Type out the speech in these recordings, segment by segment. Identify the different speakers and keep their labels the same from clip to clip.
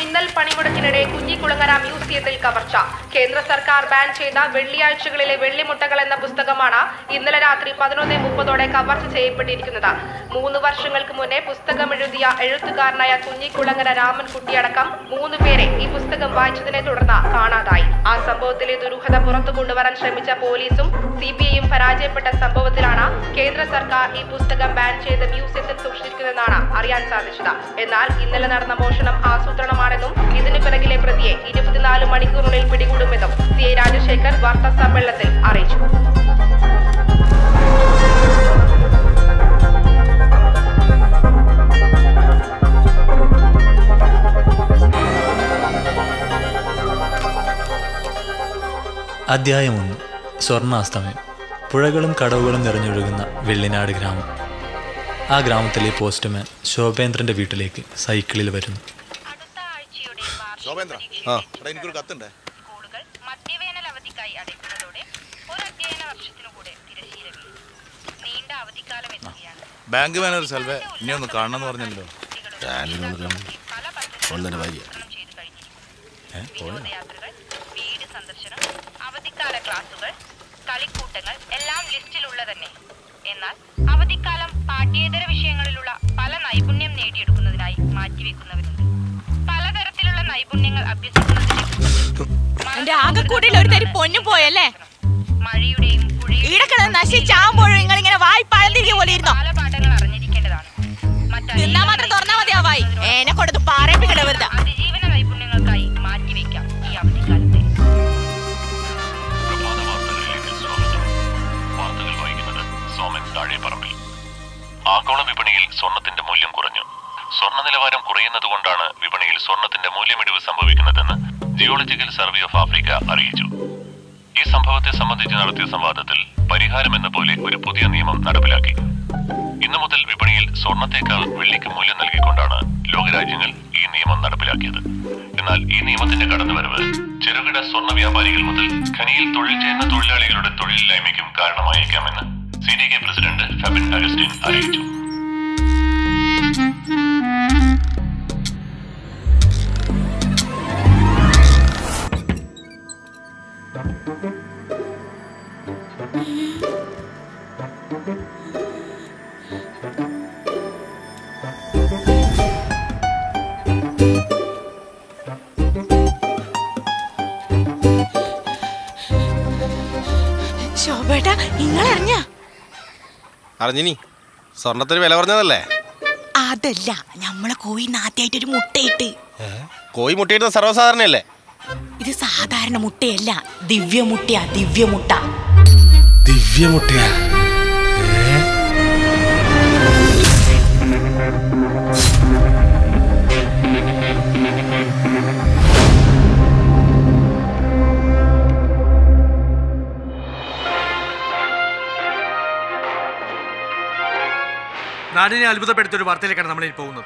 Speaker 1: മിന്നൽ പണിമുടക്കിനിടെ കുഞ്ഞിക്കുളങ്ങര മ്യൂസിയത്തിൽ കവർച്ച. കേന്ദ്ര സർക്കാർ ബാൻ ചെയ്ത വെള്ളിയാഴ്ചകളിലെ വെള്ളിമുട്ടകൾ എന്ന പുസ്തകമാണ് ഇന്നലെ രാത്രി പതിനൊന്ന് മുപ്പതോടെ കവർച്ച ചെയ്യപ്പെട്ടിരിക്കുന്നത്. മൂന്ന് വർഷങ്ങൾക്ക് മുന്നേ പുസ്തകം എഴുതിയ എഴുത്തുകാരനായ കുഞ്ഞിക്കുളങ്ങര രാമൻകുട്ടിയടക്കം മൂന്ന് പേരെ ഈ പുസ്തകം വായിച്ചതിനെ തുടർന്ന് കാണാതായി. ആ സംഭവത്തിലെ ദുരൂഹത പുറത്തു കൊണ്ടുവരാൻ ശ്രമിച്ച പോലീസും സി ബി ഐയും പരാജയപ്പെട്ട സംഭവത്തിലാണ് കേന്ദ്ര സർക്കാർ ഈ പുസ്തകം ബാൻ ചെയ്ത് മ്യൂസിയത്തിൽ സൂക്ഷിച്ചിരിക്കുന്നതെന്നാണ് അറിയാൻ സാധിച്ചത്. എന്നാൽ ഇന്നലെ നടന്ന മോഷണം ആസൂത്രണമാണെന്നും ഇതിനു പിറകിലെ പ്രതിയെ ഇരുപത്തിനാല് മണിക്കൂറിനുള്ളിൽ പിടികൂടുമെന്നും സി ഐ രാജശേഖർ വാർത്താ സമ്മേളനത്തിൽ അറിയിച്ചു.
Speaker 2: അധ്യായം ഒന്ന്. സ്വർണാസ്തമയം പുഴകളും കടവുകളും നിറഞ്ഞൊഴുകുന്ന വെള്ളിനാട് ഗ്രാമം. ആ ഗ്രാമത്തിലെ പോസ്റ്റ്മാൻ ശോഭേന്ദ്രന്റെ വീട്ടിലേക്ക് സൈക്കിളിൽ വരുന്നു.
Speaker 3: ശോഭേന്ദ്ര ആ. എടാ എനിക്കൊരു കത്തുണ്ടേ.
Speaker 1: സ്കൂളുകൾ മധ്യവേനൽ അവധിക്കായി അടയ്ക്കുന്നതോടെ ഒരു അധ്യയന വർഷത്തിനു കൂടെ തിരശ്ശീല വീഴും നീണ്ട അവധിക്കാലം എത്തുകയാണ്.
Speaker 3: ബാങ്ക് മാനേജർ സെൽവെ ഇനി ഒന്ന് കാണണമെന്ന് പറഞ്ഞല്ലോ.
Speaker 1: വിനോദയാത്രകൾ വീട് സന്ദർശനം അവധിക്കാല ക്ലാസുകൾ കളിക്കൂട്ടങ്ങൾ എല്ലാം ലിസ്റ്റിലുള്ള തന്നെ. എന്നാൽ അവധിക്കാലം പാഠ്യേതര വിഷയങ്ങളിലുള്ള പല നൈപുണ്യം നേടിയെടുക്കുന്നതിനായി മാറ്റിവെക്കുന്നവരുണ്ട്. നൈപുണ്യങ്ങൾ അഭ്യസിക്കുന്നതിന്റെ
Speaker 4: എന്റെ ആകെക്കൂടിയിൽ ഒരു തരി പൊന്നു പോയല്ലേ?
Speaker 1: മഴയുടെയും
Speaker 4: ഈടക്കിട നശിച്ചാകുമ്പോഴും നിങ്ങൾ ഇങ്ങനെ വായി പഴന്തിരിയ പോലെ ഇരുന്നോ? തിന്നാ മാത്രം തുറന്നാ മതി ആ വായി. എന്നെ കൊടുത്ത് പറയിപ്പിക്കണ വെറുതെ.
Speaker 1: അതിജീവന നൈപുണ്യങ്ങൾക്കായി മാറ്റിവെക്കാം ഈ അവധിക്കാലത്തെ.
Speaker 5: ആഗോള വിപണിയിൽ സ്വർണത്തിന്റെ മൂല്യം കുറഞ്ഞു. സ്വർണ നിലവാരം കുറയുന്നതുകൊണ്ടാണ് വിപണിയിൽ സ്വർണത്തിന്റെ മൂല്യമിടിവ് സംഭവിക്കുന്നതെന്ന് ജിയോളജിക്കൽ സർവേ ഓഫ് ആഫ്രിക്ക അറിയിച്ചു. ഈ സംഭവത്തെ സംബന്ധിച്ച് നടത്തിയ സംവാദത്തിൽ പരിഹാരം എന്ന പോലെ ഒരു പുതിയ നിയമം നടപ്പിലാക്കി. ഇന്നു മുതൽ വിപണിയിൽ സ്വർണത്തേക്കാൾ വെള്ളിക്ക് മൂല്യം നൽകിക്കൊണ്ടാണ് ലോകരാജ്യങ്ങൾ ഈ നിയമം നടപ്പിലാക്കിയത്. എന്നാൽ ഈ നിയമത്തിന്റെ കടന്നുവരവ് ചെറുകിട സ്വർണ വ്യാപാരികൾ മുതൽ ഖനിയിൽ തൊഴിൽ ചെയ്യുന്ന തൊഴിലാളികളുടെ തൊഴിലില്ലായ്മയ്ക്കും കാരണമായേക്കാമെന്ന് C D K president Febin Augustine അറിയിച്ചു.
Speaker 4: ശോഭേട്ട നിങ്ങളറിഞ്ഞ?
Speaker 6: അറിഞ്ഞിനി. സ്വർണത്തിന് വില കുറഞ്ഞതല്ലേ?
Speaker 4: അതല്ല നമ്മളെ കോഴി നാത്തിയായിട്ട് ഒരു മുട്ടയിട്ട്
Speaker 6: കോഴി മുട്ടയിടുന്ന സർവസാധാരണയല്ലേ?
Speaker 4: ഇത് സാധാരണ മുട്ടയല്ല ദിവ്യമുട്ടയാ ദിവ്യമുട്ട.
Speaker 6: ദിവ്യമുട്ടയാ.
Speaker 7: നാടിനെ അത്ഭുതപ്പെടുത്തിയ ഒരു വാർത്തയിലേക്കാണ് നമ്മളിൽ പോകുന്നത്.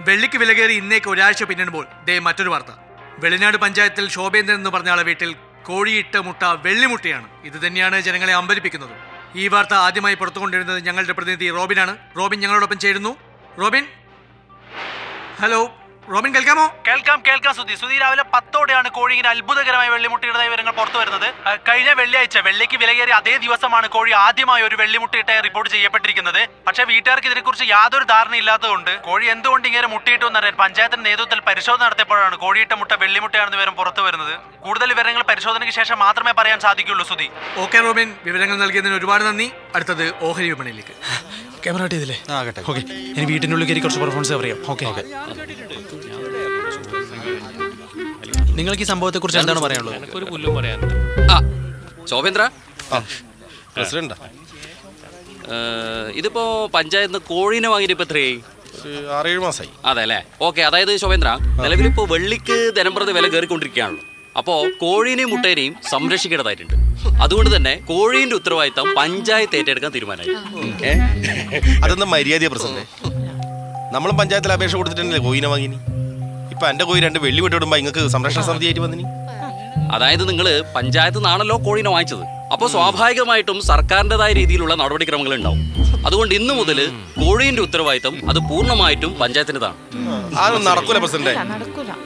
Speaker 7: വെള്ളിക്ക് വില കയറി ഇന്നേക്ക് ഒരാഴ്ച പിന്നിടുമ്പോൾ ദേ മറ്റൊരു വാർത്ത. വെളിനാട് പഞ്ചായത്തിൽ ശോഭേന്ദ്രൻ എന്ന് പറഞ്ഞ ആളെ വീട്ടിൽ കോഴിയിട്ട മുട്ട വെള്ളിമുട്ടയാണ്. ഇത് തന്നെയാണ് ജനങ്ങളെ അമ്പരിപ്പിക്കുന്നത്. ഈ വാർത്ത ആദ്യമായി പുറത്തുകൊണ്ടിരുന്നത് ഞങ്ങളുടെ പ്രതിനിധി റോബിനാണ്. റോബിൻ ഞങ്ങളോടൊപ്പം ചേരുന്നു. റോബിൻ? ഹലോ? റോബിൻ കേൾക്കാമോ?
Speaker 8: കേൾക്കാം കേൾക്കാം സുധി സുധി രാവിലെ പത്തോടെയാണ് കോഴി ഇങ്ങനെ അത്ഭുതകരമായ വെള്ളിമുട്ടിയുടെ വിവരങ്ങൾ പുറത്തു വരുന്നത്. കഴിഞ്ഞ വെള്ളിയാഴ്ച വെള്ളിക്ക് വിലയേറിയ അതേ ദിവസമാണ് കോഴി ആദ്യമായി ഒരു വെള്ളിമുട്ടിയിട്ടായി റിപ്പോർട്ട് ചെയ്യപ്പെട്ടിരിക്കുന്നത്. പക്ഷേ വീട്ടുകാർക്ക് ഇതിനെക്കുറിച്ച് യാതൊരു ധാരണ ഇല്ലാത്തതുകൊണ്ട് കോഴി എന്തുകൊണ്ട് ഇങ്ങനെ മുട്ടയിട്ടു എന്നറിയാൻ പഞ്ചായത്തിന്റെ നേതൃത്വത്തിൽ പരിശോധന നടത്തിയപ്പോഴാണ് കോഴിയിട്ട മുട്ട വെള്ളിമുട്ടയാണെന്ന് വിവരം പുറത്തു വരുന്നത്. കൂടുതൽ വിവരങ്ങൾ പരിശോധനയ്ക്ക് ശേഷം മാത്രമേ പറയാൻ സാധിക്കുള്ളൂ സുധി
Speaker 7: ഓക്കെ റോബിൻ. വിവരങ്ങൾ നൽകിയതിന് ഒരുപാട് നന്ദി. അടുത്തത് ഓഹരി വിപണിയിലേക്ക്.
Speaker 9: ക്യാമറ ഇതില്ലേ
Speaker 6: ആകട്ടെ
Speaker 9: ഓക്കെ. ഇനി വീട്ടിനുള്ളിൽ കയറി കുറച്ച് പെർഫോമൻസ് പറയാം ഓക്കെ. ഓക്കെ. നിങ്ങൾക്ക് ഈ സംഭവത്തെ കുറിച്ച് എന്താണ് പറയാനുള്ളത്?
Speaker 10: ഒരു പുല്ലും പറയാനില്ല
Speaker 11: ആ ശോഭേന്ദ്ര?
Speaker 6: പ്രസിഡന്റ്.
Speaker 11: ഇതിപ്പോ പഞ്ചായത്ത് കോഴീനെ വാങ്ങിയിട്ട് ഇപ്പൊ എത്രയായി?
Speaker 6: ഒരു ആറേഴ് മാസമായി
Speaker 11: അതെ അല്ലേ? ഓക്കെ അതായത് ശോഭേന്ദ്ര നിലവിലിപ്പോ വെള്ളിക്ക് ദിനംപ്രതി വില കയറിക്കൊണ്ടിരിക്കുകയാണല്ലോ. അപ്പോ കോഴീനെയും മുട്ടേനെയും സംരക്ഷിക്കേണ്ടതായിട്ടുണ്ട്. അതുകൊണ്ട് തന്നെ കോഴീന്റെ ഉത്തരവാദിത്തം പഞ്ചായത്ത് ഏറ്റെടുക്കാൻ തീരുമാനമായി.
Speaker 6: അതൊന്നും മര്യാദ പ്രശ്നം നമ്മളും പഞ്ചായത്തിൽ അപേക്ഷ കൊടുത്തിട്ടുണ്ടല്ലേ കോയിനെ വാങ്ങിനി ഇപ്പൊ എന്റെ കോയി രണ്ട് വെള്ളി വിട്ടിടുമ്പോ നിങ്ങൾക്ക് സംരക്ഷണ സമിതി ആയിട്ട് വന്നിനി
Speaker 11: അതായത് നിങ്ങൾ പഞ്ചായത്ത് നിന്നാണല്ലോ കോഴീനെ വാങ്ങിച്ചത്. അപ്പോൾ സ്വാഭാവികമായിട്ടും സർക്കാരിന്റെതായ രീതിയിലുള്ള നടപടിക്രമങ്ങൾ ഉണ്ടാവും. അതുകൊണ്ട് ഇന്നു മുതൽ കോഴീന്റെ ഉത്തരവാദിത്തം അത് പൂർണമായിട്ടും പഞ്ചായത്തിന്റെതാണ്
Speaker 6: അത് നടക്കൂല പ്രസിഡന്റ്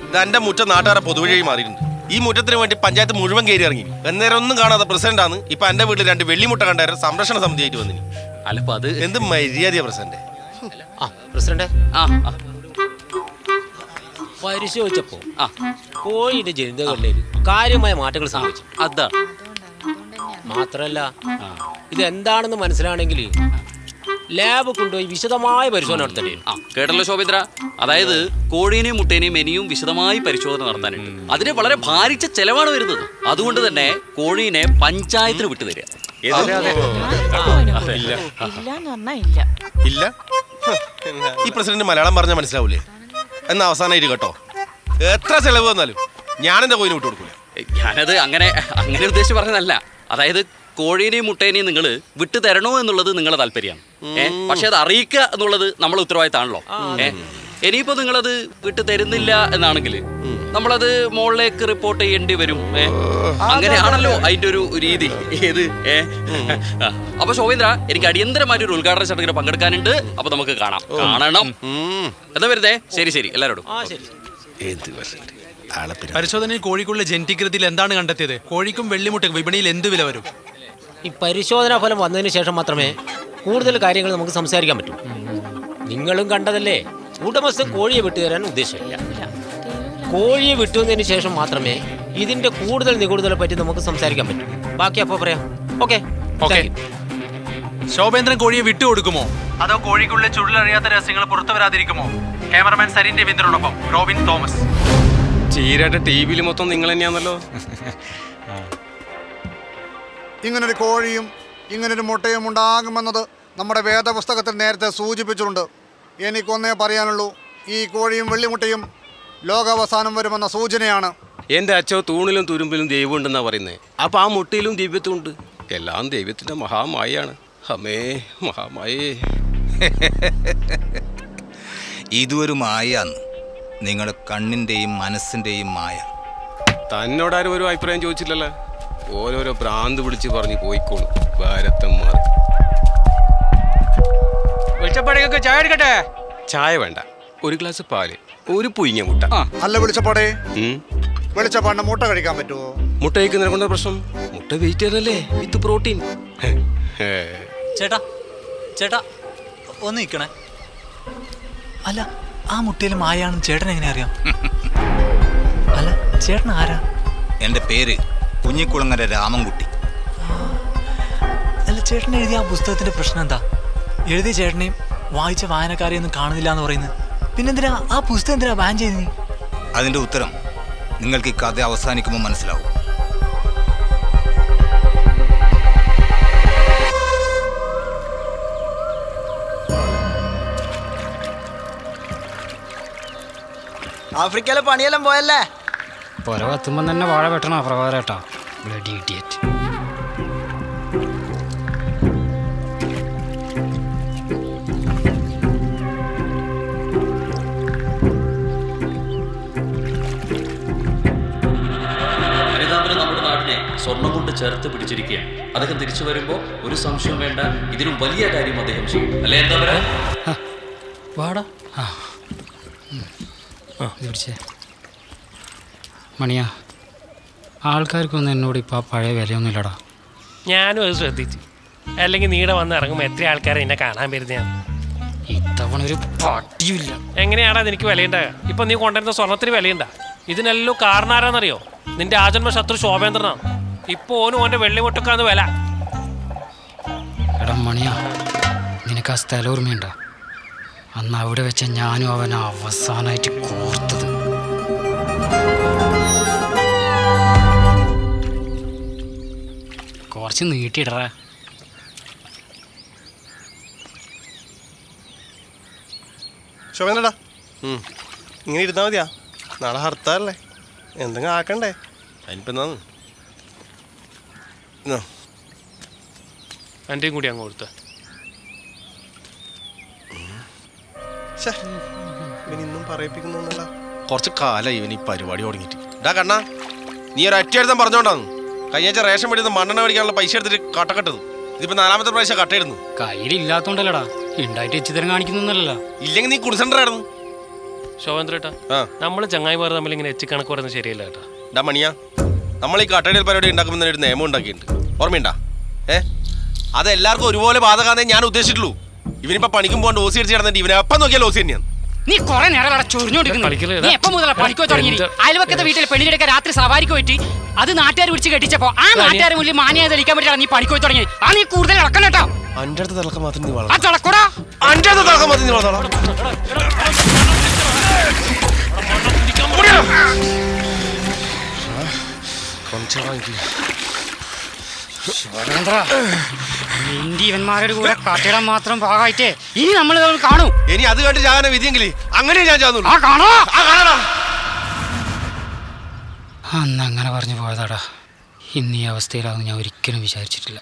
Speaker 6: ഇത് എന്റെ മുറ്റം നാട്ടുകാരെ പൊതുവഴി മാറിയിട്ടുണ്ട്. ഈ മുറ്റത്തിന് വേണ്ടി പഞ്ചായത്ത് മുഴുവൻ കയറി ഇറങ്ങി. അന്നേരം ഒന്നും കാണാതെ പ്രസിഡന്റ് ആണ്. ഇപ്പൊ എന്റെ വീട്ടിൽ രണ്ട് വെള്ളിമുട്ട കണ്ടായിരുന്നു സംരക്ഷണ സമിതി ആയിട്ട് വന്നിനി.
Speaker 11: അല്ലപ്പോ അത്
Speaker 6: എന്ത് മര്യാദ പ്രസിഡന്റ്
Speaker 10: ആ പ്രസിഡന്റ്
Speaker 11: ആ ആ,
Speaker 10: പരിശോധിച്ചപ്പോ ആ കോഴിയുടെ ജനിതകളിൽ കാര്യമായ മാറ്റങ്ങൾ സംഭവിച്ചു
Speaker 11: അതാണ്
Speaker 10: മാത്രല്ല ഇത് എന്താണെന്ന് മനസ്സിലാണെങ്കിൽ ലാബ് കൊണ്ടുപോയി വിശദമായ പരിശോധന നടത്തേണ്ടി വരും.
Speaker 11: ആ കേട്ടല്ലോ ശോഭിത്ര. അതായത് കോഴീനെയും മുട്ടേനെയും മെനിയും വിശദമായി പരിശോധന നടത്താനുണ്ട് അതിന് വളരെ ഭാരിച്ച ചെലവാണ് വരുന്നത്. അതുകൊണ്ട് തന്നെ കോഴീനെ പഞ്ചായത്തിന് വിട്ടുതരിക
Speaker 6: ഇല്ല. ഈ പ്രസിഡന്റ് മലയാളം പറഞ്ഞാൽ മനസ്സിലാവൂലേ? എന്നാ അവസാനമായിട്ട് കേട്ടോ. എത്ര ചെലവ് വന്നാലും ഞാനെന്റെ കോയിന് വിട്ടു കൊടുക്കൂല?
Speaker 11: ഞാനത് അങ്ങനെ അങ്ങനെ ഉദ്ദേശിച്ച് പറഞ്ഞതല്ല. അതായത് കോഴീനെയും മുട്ടേനെയും നിങ്ങൾ വിട്ടു തരണോ എന്നുള്ളത് നിങ്ങളുടെ താല്പര്യമാണ്. ഏഹ് പക്ഷെ അത് അറിയിക്കുക എന്നുള്ളത് നമ്മളെ ഉത്തരവാദിത്തമാണല്ലോ. ഏഹ് ഇനിയിപ്പോ നിങ്ങളത് വിട്ടു തരുന്നില്ല എന്നാണെങ്കിൽ നമ്മളത് മുകളിലേക്ക് റിപ്പോർട്ട് ചെയ്യേണ്ടി വരും. അങ്ങനെയാണല്ലോ അതിന്റെ ഒരു രീതി. ഏത്? ഏ. അപ്പൊ ശോഭേന്ദ്ര എനിക്ക് അടിയന്തരമായിട്ട് ഒരു ഉദ്ഘാടന ചടങ്ങിന് പങ്കെടുക്കാനുണ്ട്. അപ്പൊ നമുക്ക് കാണാം. കാണണം. എന്താ വരുന്നേ ശരി ശരി. എല്ലാരോടും.
Speaker 9: പരിശോധനയിൽ കോഴിക്കുള്ള ജനറ്റിക് എന്താണ് കണ്ടെത്തിയത്? കോഴിക്കും വെള്ളിമുട്ടയ്ക്കും വിപണിയിൽ എന്ത് വില വരും?
Speaker 10: ഈ പരിശോധനാ ഫലം വന്നതിന് ശേഷം മാത്രമേ കൂടുതൽ കാര്യങ്ങൾ നമുക്ക് സംസാരിക്കാൻ പറ്റൂ. നിങ്ങളും കണ്ടതല്ലേ? ഉടമസ്ഥൻ കോഴിയെ വിട്ടുതരാൻ ഉദ്ദേശമില്ല. കോഴിയെ വിട്ടുവന്നതിന് ശേഷം മാത്രമേ ഇതിന്റെ കൂടുതൽ നിഗൂഢതകളെ പറ്റി നമുക്ക് സംസാരിക്കാൻ പറ്റൂ. ബാക്കി അപ്പോൾ പറയാം. ഓക്കെ.
Speaker 9: ഓക്കെ. ശോഭേന്ദ്രൻ കോഴിയെ വിട്ടു കൊടുക്കുമോ?
Speaker 8: അതോ കോഴിക്കുള്ളിലെ ചുഴലറിയാത്ത രഹസ്യങ്ങൾ പുറത്തു വരാതിരിക്കുമോ ക്യാമറമാൻ സരിൻ രവീന്ദ്രനോടൊപ്പം റോബിൻ തോമസ്.
Speaker 6: ചീരയുടെ ടി വിയിൽ മൊത്തം നിങ്ങൾ തന്നെയാണല്ലോ.
Speaker 12: ഇങ്ങനൊരു കോഴിയും ഇങ്ങനൊരു മുട്ടയും ഉണ്ടാകുമെന്നത് നമ്മുടെ വേദപുസ്തകത്തിൽ നേരത്തെ സൂചിപ്പിച്ചിട്ടുണ്ട്. എനിക്കൊന്നേ പറയാനുള്ളൂ ഈ കോഴിയും വെള്ളിമുട്ടയും ലോകാവസാനം വരുമെന്ന സൂചനയാണ്.
Speaker 13: എന്റെ അച്ഛൻ തൂണിലും തുരുമ്പിലും ദൈവം ഉണ്ടെന്നാണ് പറയുന്നത് അപ്പം ആ മുട്ടയിലും ദൈവത്വം ഉണ്ട് എല്ലാം ദൈവത്തിന്റെ മഹാമായാണ് അമ്മേ മഹാമായേ.
Speaker 14: ഇതൊരു മായാന്ന് നിങ്ങളുടെ കണ്ണിന്റെയും മനസ്സിന്റെയും മായ.
Speaker 13: തന്നോടാരും ഒരു അഭിപ്രായം ചോദിച്ചില്ലല്ലോ. ഓരോരോ ഭ്രാന്ത് വിളിച്ച് പറഞ്ഞ് പോയിക്കോളും ഭാരതന്മാർ.
Speaker 7: വെളിച്ചപ്പാടേക്കൊക്കെ ചായ എടുക്കട്ടെ?
Speaker 13: ചായ വേണ്ട. ഒരു ഗ്ലാസ് പാൽ ഒരു പുയിങ്ങ മുട്ട.
Speaker 12: അല്ല വിളിച്ചപ്പാടേ.
Speaker 13: വെളിച്ചപ്പാടിന്റെ
Speaker 12: വെളിച്ചപ്പാടിന് മുട്ട കഴിക്കാൻ പറ്റുമോ
Speaker 13: മുട്ട കഴിക്കുന്നതിനെ കൊണ്ട പ്രശ്നം? മുട്ട വെജിറ്റേറിയൻ അല്ലേ വിത്ത് പ്രോട്ടീൻ.
Speaker 2: ചേട്ടാ ചേട്ടാ ഒന്ന് നിൽക്കണേ. അല്ല ആ മുട്ടയിൽ മായാണെന്ന് ചേട്ടൻ എങ്ങനെ അറിയാം? അല്ല ചേട്ടൻ ആരാ?
Speaker 14: എന്റെ പേര് കുഞ്ഞിക്കുളങ്ങര രാമൻകുട്ടി.
Speaker 2: അല്ല ചേട്ടൻ എഴുതിയ ആ പുസ്തകത്തിന്റെ പ്രശ്നം എന്താ? എഴുതിയ ചേട്ടനെയും വായിച്ച വായനക്കാരെയൊന്നും കാണുന്നില്ല എന്ന് പറയുന്നത്. പിന്നെന്തിനാ? ആ പുസ്തകം എന്തിനാ ബാൻ ചെയ്ത്
Speaker 14: അതിന്റെ ഉത്തരം നിങ്ങൾക്ക് ഈ കഥ അവസാനിക്കുമ്പോൾ മനസ്സിലാവും.
Speaker 15: ആഫ്രിക്കയിലെ പണിയെല്ലാം പോയല്ലേ?
Speaker 16: പുര തന്നെ വാഴ വെട്ടണം പ്രഭാകരേട്ടാ. Bloody
Speaker 11: idiot. സ്വർണം കൊണ്ട് ചേർത്ത് പിടിച്ചിരിക്കുകയാണ്. അദ്ദേഹം തിരിച്ചു വരുമ്പോ ഒരു സംശയം വേണ്ട ഇതിലും വലിയ കാര്യം അദ്ദേഹം ചെയ്യും. അല്ലെ എന്താ പറയാ?
Speaker 16: വാടാ. ആ പിടിച്ചേ. മണിയാ. ആൾക്കാർക്കൊന്നും എന്നോട് ഇപ്പൊ ആ പഴയ വിലയൊന്നും ഇല്ലടാ
Speaker 17: ഞാനും അത് ശ്രദ്ധിച്ചു. അല്ലെങ്കിൽ നീടെ വന്ന് ഇറങ്ങുമ്പോൾ എത്ര ആൾക്കാരെ എന്നെ കാണാൻ വരുന്നതാണ്
Speaker 16: ഇത്തവണ ഒരു പട്ടിയില്ല
Speaker 17: എങ്ങനെയാടാ നിനക്ക് വിലയുണ്ടാകുക ഇപ്പൊ നീ കൊണ്ടുവരുന്ന സ്വർണത്തിന് വിലയുണ്ടാ? ഇതിനെല്ലാം കാരണം ആരാന്നറിയോ? നിന്റെ ആജന്മ ശത്രു ശോഭേന്ദ്രനാണ് ഇപ്പൊ ഓനും ഓന്റെ വെള്ളി മുട്ടക്കാന്ന് വില.
Speaker 16: എടാ മണിയാ നിനക്ക് ആ സ്ഥലം ഓർമ്മയുണ്ട? അന്ന് അവിടെ വെച്ച ഞാനും അവൻ അവസാനമായിട്ട് കോർത്തത്. കുറച്ച് നീട്ടിയിടറാ.
Speaker 6: ശോഭനടാ ഇങ്ങനെ ഇരുന്നാ മതിയാ. നാളെ ഹർത്താലല്ലേ. എന്തെങ്കിലും ആക്കണ്ടേ? അതിനിപ്പോ എന്നാന്ന് എന്നാ,
Speaker 17: എന്റെയും കൂടി അങ്ങ് കൊടുത്ത.
Speaker 6: ഇന്നും കുറച്ച് കാലമായി ഇവൻ ഈ പരിപാടി തുടങ്ങിയിട്ട്. ഡാ കണ്ണാ നീ ഒരു അറ്റ എഴുതാൻ പറഞ്ഞോണ്ടാന്ന്. കഴിഞ്ഞ ആഴ്ച റേഷൻ മേടിക്കുന്ന മണ്ണെണ്ണ മേടിക്കാനുള്ള പൈസ എടുത്തിട്ട് കട്ടക്കെട്ടത്. ഇതിപ്പോ നാലാമത്തെ പ്രാവശ്യം കട്ടയിടുന്നു.
Speaker 16: കയ്യിലില്ലാത്തോണ്ടല്ലടാ ഉണ്ടായിട്ട് എച്ചിത്തരം കാണിക്കുന്നല്ലോ
Speaker 6: ഇല്ലെങ്കിൽ നീ കുടിസെന്റർ ആയിരുന്നു
Speaker 17: ശോഭേന്ദ്രേട്ടാ നമ്മൾ ചങ്ങായിമാർ തമ്മിൽ ഇങ്ങനെ എച്ച് കണക്ക് പറയുന്നത് ശരിയല്ല കേട്ടാ.
Speaker 6: ഡാ മണിയാ നമ്മൾ ഈ കട്ടടിയൽ പരിപാടി ഉണ്ടാക്കുമ്പോൾ ഒരു നിയമം ഉണ്ടാക്കിയിട്ടുണ്ട്. ഓർമ്മയുണ്ടാ? ഏ? അത് എല്ലാവർക്കും ഒരുപോലെ ബാധകാന്നേ ഞാൻ ഉദ്ദേശിച്ചിട്ടുള്ളൂ. ഇവനിപ്പോ പണിക്കും പോകാണ്ട് ഓസി അടിച്ച് കിടന്നിട്ട് ഇവനെ എപ്പം നോക്കിയാൽ ഓസി തന്നെയാണ്.
Speaker 16: നീ കുറെ നേരം അവിടെ ചൊറിഞ്ഞോണ്ടിരിക്കുന്നു. നീ എപ്പോ മുതലാ പഠിക്കോ തുടങ്ങി? അയൽവക്കത്തെ വീട്ടിൽ പെണ്ണിനെടുക്ക രാത്രി സവാരിക്ക് പോയിട്ട് അത് നാട്ടുകാർ വിളിച്ച് കെട്ടിച്ചപ്പോ ആ നാട്ടുകാരെ മുന്നിൽ മാനിയായി തെളിക്കാൻ പറ്റില്ല നീ പഠിക്കോ തുടങ്ങി ആ നീ കൂടുതൽ ഇളക്കണം കേട്ടോ.
Speaker 6: അന്റെ അടുത്ത് തിളക്കം മാത്രം നീ
Speaker 16: ആ
Speaker 6: വളർന്നു
Speaker 16: തിളക്കൂടാ
Speaker 6: അന്റെ അടുത്ത് തിളക്കം മാത്രം നീ വളർന്നോളാം
Speaker 16: ശോഭേന്ദ്ര കൂടെ കാട്ടിടാൻ മാത്രം ഭാഗമായിട്ടേ ഇനി നമ്മൾ കാണൂ.
Speaker 6: ഇനി അത് കണ്ട് ഞാൻ വിധിയെങ്കിൽ അങ്ങനെ ഞാൻ
Speaker 16: ആ കാണോ.
Speaker 6: ആ കാണാടാ.
Speaker 16: അന്ന് അങ്ങനെ പറഞ്ഞു പോയതാടാ. ഇന്ന് ഈ അവസ്ഥയിലാണെന്ന് ഞാൻ ഒരിക്കലും വിചാരിച്ചിട്ടില്ല.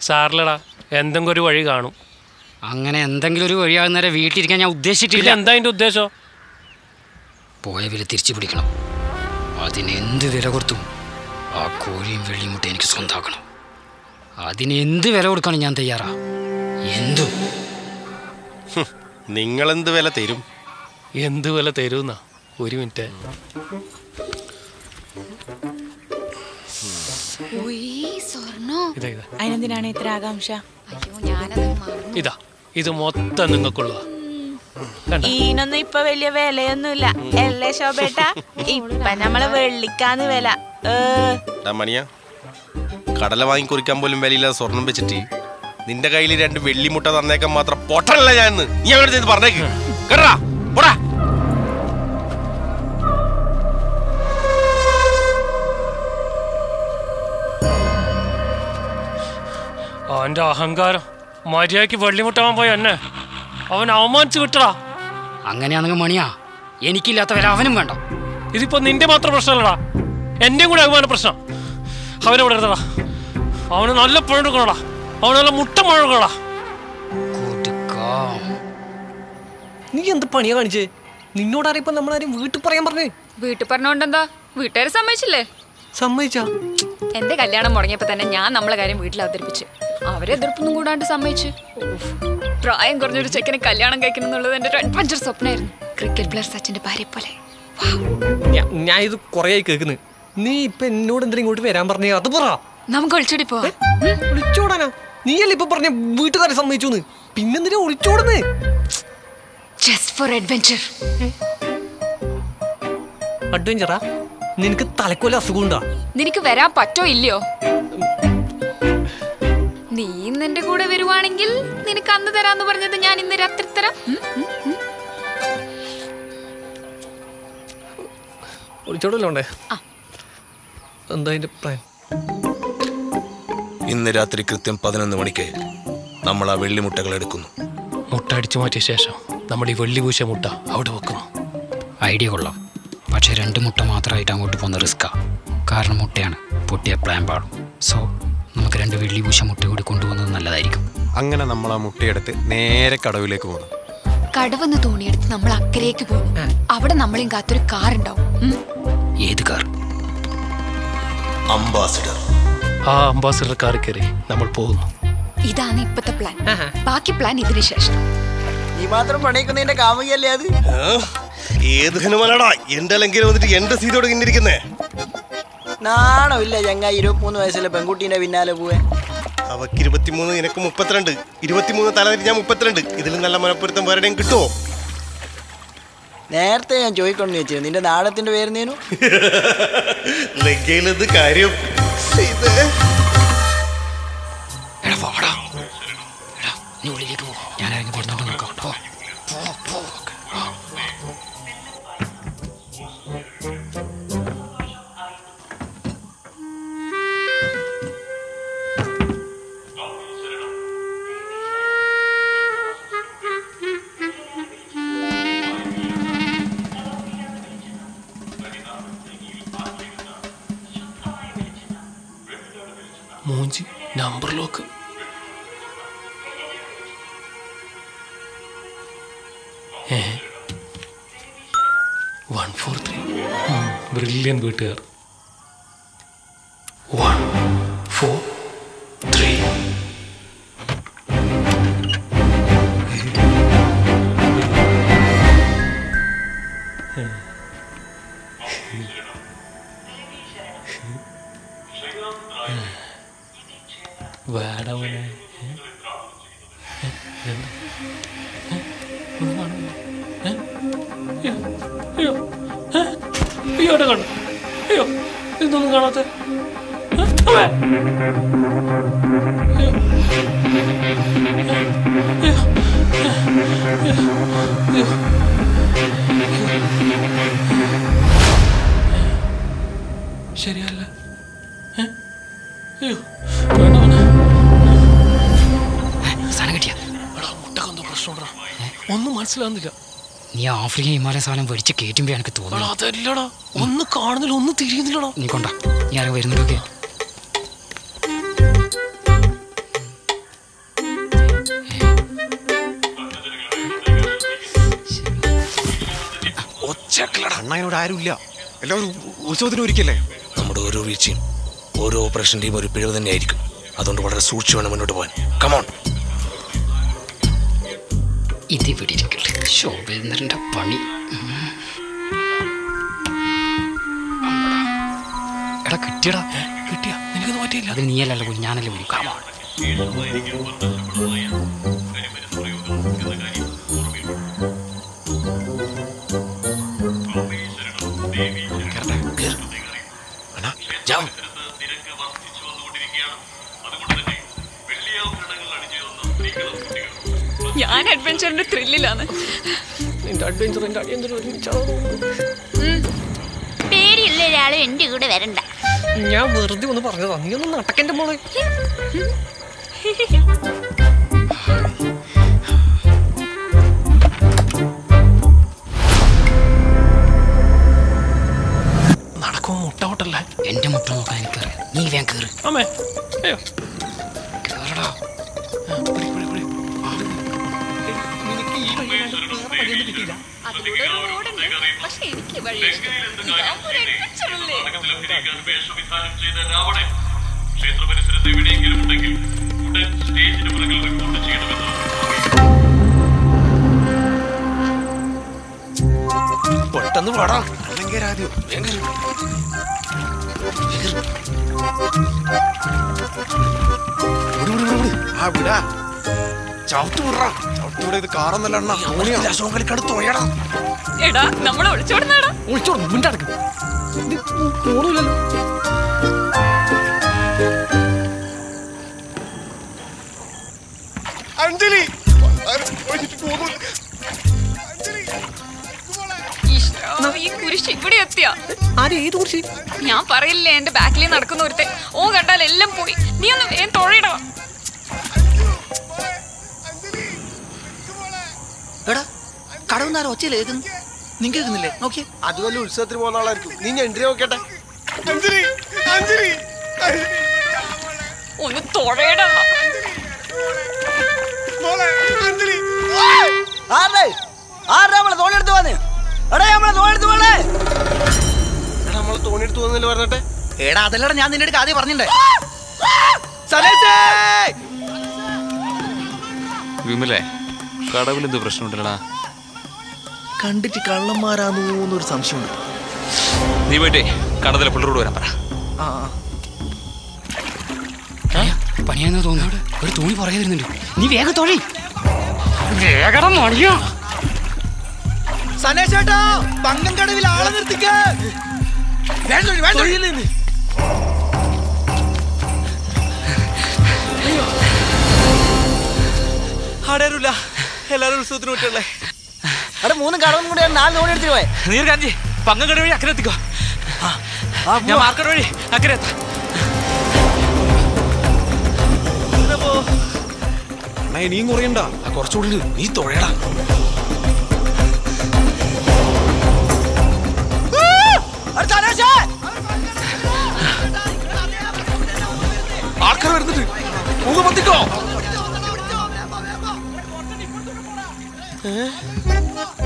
Speaker 17: സാറിലടാ എന്തെങ്കിലും ഒരു വഴി കാണും.
Speaker 16: അങ്ങനെ എന്തെങ്കിലും ഒരു വഴിയാകുന്നവരെ വീട്ടിലിരിക്കാൻ ഞാൻ ഉദ്ദേശിച്ചിട്ടില്ല.
Speaker 17: എന്താ അതിന്റെ ഉദ്ദേശം?
Speaker 16: പോയ വില തിരിച്ചു പിടിക്കണം. അതിന് എന്ത് വില കൊടുത്തും ആ കോഴിയും വെള്ളിയും മുട്ടേ എനിക്ക് സ്വന്താക്കണം. അതിന് എന്ത് വില കൊടുക്കണം ഞാൻ തയ്യാറാ? എന്തു.
Speaker 6: നിങ്ങൾ എന്ത് വില തരും?
Speaker 17: എന്ത് വില തരും ഒരു മിനിറ്റ്.
Speaker 4: സ്വർണോ?
Speaker 17: ഇതാ ഇതാ.
Speaker 4: അതിനെന്തിനാണ് ഇത്ര ആകാംക്ഷ?
Speaker 17: ഇതാ ഇത് മൊത്തം നിങ്ങൾക്കുള്ളതാ.
Speaker 18: ഈനൊന്നും ഇപ്പൊ വലിയ വിലയൊന്നുമില്ല. അല്ലേ ശോഭേട്ട? ഇപ്പൊ നമ്മൾ വെള്ളിക്കാന്ന് വില. ഏ.
Speaker 6: മണിയാ. കടല വാങ്ങി കുറിക്കാൻ പോലും വിലയില്ലാതെ സ്വർണം വെച്ചിട്ട് നിന്റെ കയ്യിൽ രണ്ട് വെള്ളിമുട്ട തന്നേക്കാൻ മാത്രം പൊട്ടല്ല ഞാൻ നീ അവിടെ ചെയ്ത് പറഞ്ഞേക്ക്. കേട്ടാ പോടാ.
Speaker 17: അവന്റെ അഹങ്കാരം മര്യാദയ്ക്ക് വെള്ളിമുട്ടാവാൻ പോയി എന്നെ. അവൻ അവമാനിച്ചു വിട്ടടാ.
Speaker 16: അങ്ങനെയാണെങ്കിൽ മണിയാ എനിക്കില്ലാത്ത വില അവനും വേണ്ട.
Speaker 17: ഇതിപ്പോ നിന്റെ മാത്രം പ്രശ്നമല്ലടാ. എന്റെയും കൂടെ അഭിമാന പ്രശ്നം. അവനെവിടെ എടുത്തടാ അവന് നല്ല പഴെടുക്കണടാ അവന് നല്ല മുട്ട മഴക്കണടാ
Speaker 19: നീ എന്ത് പണിയാ കാണിച്ചേ? നിന്നോട് അറിയിപ്പോ നമ്മളാരും വീട്ടിൽ പറയാൻ പറഞ്ഞേ?
Speaker 20: വീട്ടിൽ പറഞ്ഞോണ്ടെന്താ? വീട്ടുകാരെ സമ്മതിച്ചില്ലേ?
Speaker 19: സമ്മതിച്ചാ.
Speaker 20: എന്റെ കല്യാണം മുടങ്ങിയപ്പോ തന്നെ ഞാൻ നമ്മളെ കാര്യം വീട്ടിൽ അവതരിപ്പിച്ച്. അവരെ എതിർപ്പൊന്നും കൂടാണ്ട് സമ്മതിച്ചു. പ്രായം കുറഞ്ഞൊരു ചെക്കനെ കല്യാണം കഴിക്കണം എന്നുള്ളത് എന്റെ ഒരു അഡ്വഞ്ചർ സ്വപ്നമായിരുന്നു ക്രിക്കറ്റ് പ്ലെയർ സച്ചിന്റെ ഭാര്യ പോലെ.
Speaker 19: ഞാൻ ഇത് കുറേ ആയി കേൾക്കുന്നു. നീ ഇപ്പൊ എന്നോട് എന്തെങ്കിലും ഇങ്ങോട്ട് വരാൻ പറഞ്ഞേ? അത് പറ.
Speaker 20: നമുക്ക് ഒളിച്ചോടി പോവാ.
Speaker 19: ഒളിച്ചോടാനാ? നീയല്ലേ ഇപ്പൊ പറഞ്ഞ വീട്ടുകാരെ സമ്മതിച്ചു പിന്നെന്തിനാ ഒളിച്ചോടുന്നേ?
Speaker 20: ജസ്റ്റ് ഫോർ അഡ്വഞ്ചർ
Speaker 19: അഡ്വഞ്ചറാ നിനക്ക് തലക്കൊല അസുഖമുണ്ടാ?
Speaker 20: നിനക്ക് വരാൻ പറ്റോ ഇല്ലയോ? നീ നിന്റെ കൂടെ വരുവാണെങ്കിൽ നിനക്ക് അന്ന് തരാന്ന് പറഞ്ഞത് ഞാൻ ഇന്ന് രാത്രി തരാം. ഒളിച്ചോടല്ലോണ്ടേ ആ ഉം.
Speaker 19: ഒളിച്ചോടല്ലോ ഉണ്ടേ? എന്താ അതിന്റെ പ്ലാൻ
Speaker 3: ഇന്ന് രാത്രി കൃത്യം പതിനൊന്ന് മണിക്ക് നമ്മൾ ആ വെള്ളിമുട്ടകൾ എടുക്കുന്നു.
Speaker 17: മുട്ട അടിച്ചു മാറ്റിയ ശേഷം നമ്മൾ ഈ വെള്ളി പൂശ മുട്ട അവിടെ വെക്കുന്നു.
Speaker 16: ഐഡിയ കൊള്ളാം. പക്ഷേ രണ്ട് മുട്ട മാത്രമായിട്ട് അങ്ങോട്ട് പോകുന്ന റിസ്ക്കാ. കാരണം മുട്ടയാണ് പൊട്ടിയ പ്ലാൻ പാടും. സോ നമുക്ക് രണ്ട് വെള്ളി പൂശ മുട്ട കൂടി കൊണ്ടുപോകുന്നത് നല്ലതായിരിക്കും.
Speaker 21: അങ്ങനെ നമ്മൾ ആ മുട്ടയെടുത്ത് നേരെ കടവിലേക്ക് പോകുന്നു
Speaker 20: കടവെന്ന് തോണിയെടുത്ത് നമ്മൾ അക്കരയ്ക്ക് പോകും അവിടെ നമ്മളെയും കാത്തൊരു കാർ ഉണ്ടാവും
Speaker 16: ഏത് കാർ?
Speaker 3: അംബാസിഡർ.
Speaker 17: ആ അംബാസിഡർ കാറി കയറി നമ്മൾ പോകുന്നു.
Speaker 20: ഇതാണ് ഇപ്പത്തെ പ്ലാൻ ബാക്കി പ്ലാൻ ഇതിനു ശേഷം.
Speaker 15: നീ മാത്രം പണിയിക്കുന്നതിന്റെ കാമുകയല്ലേ അത്?
Speaker 6: ഏത് ഹനുമാനാടാ? എന്റെ ലങ്കയിൽ വന്നിട്ട് എന്റെ സീതോട് നാണോ
Speaker 15: നാണമില്ല ചങ്ങായി ഇരുപത്തിമൂന്ന് വയസ്സിലെ പെൺകുട്ടീന്റെ പിന്നാലെ പോവേ
Speaker 6: അവക്ക് ഇരുപത്തിമൂന്ന് നിനക്ക് മുപ്പത്തിരണ്ട്. ഇരുപത്തിമൂന്ന് തലതിരി ഞാൻ മുപ്പത്തിരണ്ട്. ഇതിൽ നല്ല മനപ്പൊരുത്തം വേറെ കിട്ടുമോ
Speaker 15: നേരത്തെ ഞാൻ ചോദിക്കൊണ്ട് വെച്ചിരുന്നു നിന്റെ നാടത്തിന്റെ പേര് നീനു
Speaker 6: ലങ്കയിലത് കാര്യം? ഇത്
Speaker 16: എടാ പോടാ എടാ നീ ഉള്ളിലേക്ക് പോ. ഞാൻ ഇറങ്ങി കൊടുത്തോണ്ട് നോക്കാം.
Speaker 17: മൂഞ്ചി number lock one four three brilliant വീട്ടുകാർ.
Speaker 22: ശരിയല്ല? അയ്യോ വേണ്ട വേണ്ട
Speaker 16: സാധനം കിട്ടിയ?
Speaker 22: എടാ മുട്ടക്കെന്തോ ഒന്നും മനസ്സിലാവുന്നില്ല.
Speaker 16: നീ ആഫ്രിക്കൻ ഹിമാലയ സാധനം വലിച്ച് കയറ്റുമ്പോ എനിക്ക് തോന്നുന്നു.
Speaker 22: അതല്ലടാ. ഒന്ന് കാണുന്നില്ല ഒന്ന് തിരിയുന്നില്ലടാ.
Speaker 16: നീ കൊണ്ട. നീ ആരും വരുന്നുണ്ടൊക്കെ
Speaker 13: ഒച്ചക്കളടാ അണ്ണനോട് ആരുമില്ല. എല്ലാവരും ഉത്സവത്തിന് ഒരിക്കല്ലേ
Speaker 3: നമ്മുടെ ഓരോ വീഴ്ചയും ഓരോ ഓപ്പറേഷന്റെയും ഒരു പിഴവ് തന്നെയായിരിക്കും. അതുകൊണ്ട് വളരെ സൂക്ഷിച്ചു വേണം മുന്നോട്ട് പോകാൻ. കമോൺ
Speaker 16: ഇത് ഇവിടെ ഇരിക്കട്ടെ. ശോഭേന്ദ്രന്റെ പണി. എടാ കിട്ടിയടാ.
Speaker 22: കിട്ടിയ? നിനക്കൊന്നും പറ്റിയില്ല?
Speaker 16: അത് നീയല്ലല്ലോ കുഞ്ഞ്, ഞാനല്ലേ കമോൺ
Speaker 3: ജാം
Speaker 20: അഡ്വഞ്ചറിന്റെ ത്രില്ലിലാണ്
Speaker 22: നിന്റെ അഡ്വഞ്ചർ എന്റെ അടിയന്തരം ഒരുമിച്ചാണോ
Speaker 18: പേടിയുള്ള ഒരാളും എന്റെ കൂടെ വരണ്ട.
Speaker 19: ഞാൻ വെറുതെ ഒന്ന് പറഞ്ഞതാ. നീ ഒന്ന് നടക്കന്റെ മോളെ.
Speaker 22: നടക്കുമോ മുട്ട ഹോട്ടല്ലേ
Speaker 16: എന്റെ മുട്ട നോക്കാൻ എനിക്കറിയാം. നീ വേഗം കേറ്.
Speaker 22: അമ്മേ.
Speaker 13: പെട്ടെന്ന് പാടാ. അല്ലെങ്കിൽ ആദ്യം ആ വിടാ. ചവിട്ട് വിടറാ. ചവിട്ട് വിട ഇത് കാറൊന്നല്ല അണ്ണ. അശോകലിക്കട് തൊഴടാ
Speaker 20: എടാ നമ്മളെ ഒളിച്ചോടുന്നാടാ
Speaker 19: ഒളിച്ചോടും. മിണ്ടടക്കും പോണില്ലല്ലോ
Speaker 20: ഇവിടെ എത്തിയ
Speaker 19: ആര്
Speaker 20: ഞാൻ പറയില്ലേ എന്റെ ബാക്കിൽ നടക്കുന്ന ഒരുത്തെ ഓ കണ്ടാൽ എല്ലാം പോയി. നീ ഒന്ന് വേഗം തൊഴയിടാ.
Speaker 23: എടാ കടവുന്നാരോ ഒച്ചയിൽ കേൾക്കുന്നു. നിങ്ങൾ കേൾക്കുന്നില്ലേ? നോക്കിയേ.
Speaker 21: അത് വല്ല ഉത്സവത്തിന് പോകുന്ന ആളായിരിക്കും. നീ എൻട്രി നോക്കട്ടെ. അഞ്ജലി അഞ്ജലി.
Speaker 20: ഒന്ന് തൊഴയിടാ
Speaker 23: അഞ്ജലി. ആരുടെ നമ്മളെ തോണെടുത്ത് വന്ന് എടാ നമ്മളെ തോണെടുത്ത് പോണേ
Speaker 21: നമ്മളെ തോണിയെടുത്ത് പോകുന്നില്ല പറഞ്ഞിട്ട്?
Speaker 23: എടാ അതല്ലടാ ഞാൻ നിന്റെ അടുത്ത് ആദ്യം പറഞ്ഞിട്ടേ
Speaker 24: വിമലേ കടവിൽ എന്ത് പ്രശ്നമുണ്ടല്ലടാ.
Speaker 23: കണ്ടിട്ട് കള്ളന്മാരാന്നൊരു സംശയമുണ്ട്.
Speaker 24: നീ പോയിട്ടേ കടത്തിലെ പിള്ളേരോട് വരാൻ പറ.
Speaker 23: ആ
Speaker 16: പണിയാന്ന് തോന്നുന്നു. ഒരു തോണി പുറകെ വരുന്നുണ്ട്. നീ വേഗം തോണി വേഗം മണിയോ
Speaker 23: സനേഷേട്ടാ പങ്കം കടവിൽ ആളെ നിർത്തിക്ക. വേണ്ട വേണ്ട.
Speaker 9: ആടാരുമില്ല എല്ലാരും ഉത്സവത്തിന് വിട്ടല്ലേ
Speaker 23: അവിടെ മൂന്നും കടവും കൂടെ നാല് തോണി എടുത്തിട്ട് പോയെ.
Speaker 9: നീ ഒരു കാഞ്ചി പങ്കക്കട വഴി അക്കരെ എത്തിക്കോ. ഞാൻ മാർക്കറ്റ് വഴി അക്കരെ എത്താം.
Speaker 13: ഇനിയും കുറയണ്ട.
Speaker 3: കുറച്ചുകൂടി നീ തൊഴടാ.
Speaker 13: ആൾക്കാർ വരുന്നുണ്ട്. മൂന്ന് പത്തിക്കോ?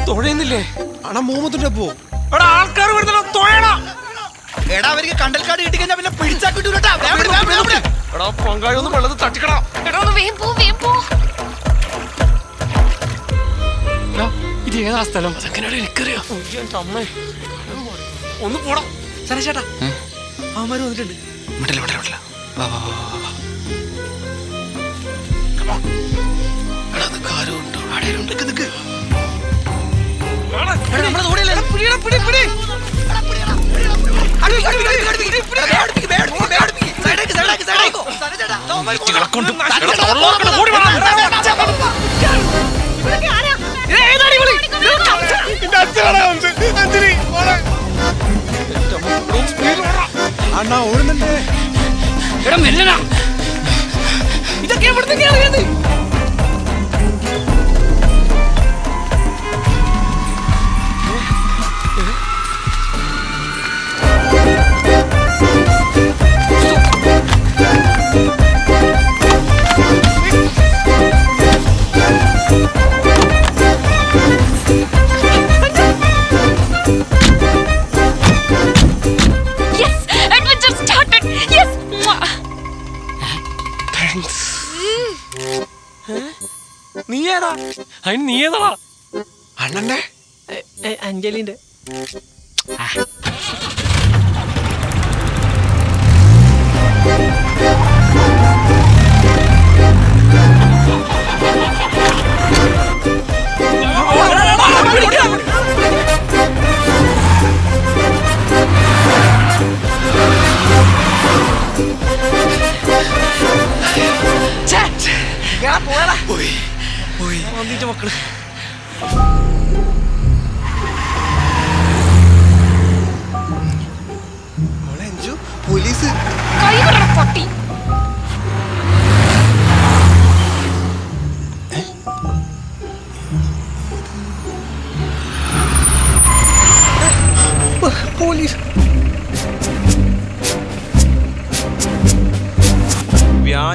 Speaker 13: തുഴയുന്നില്ലേ? അണ മൂമത്തിന്റെ പോ.
Speaker 9: എടാ ആൾക്കാർ വരുന്നല്ലോ
Speaker 23: എടാ അവർക്ക് കണ്ടൽക്കാട് കിട്ടിക്കഴിഞ്ഞാ പിന്നെ പിടിച്ചാ കിട്ടൂലട്ടാ.
Speaker 13: എടാ പങ്കാളി ഒന്ന് വെള്ളത്തിൽ തട്ടിക്കടാ.
Speaker 20: എടാ ഒന്ന് വേഗം പോ വേം പോ.
Speaker 16: ഇത് ഏതാ സ്ഥലം?
Speaker 9: അതെങ്ങനെയാണ് എനിക്കറിയാം.
Speaker 19: അമ്മേ
Speaker 9: ഒന്ന് പോടാ സനേഷേട്ടാ അവന്മാർ വന്നിട്ടുണ്ട്.
Speaker 16: വിട്ടില്ല വിട്ടില്ല വിട്ടില്ല വാ വാ വാ വാ വാ.